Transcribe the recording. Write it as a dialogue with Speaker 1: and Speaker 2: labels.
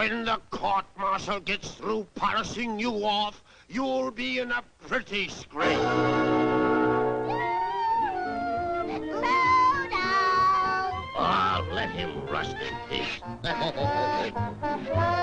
Speaker 1: When the court martial gets through parsing you off, you'll be in a pretty scrape. Ah, let him rust in peace.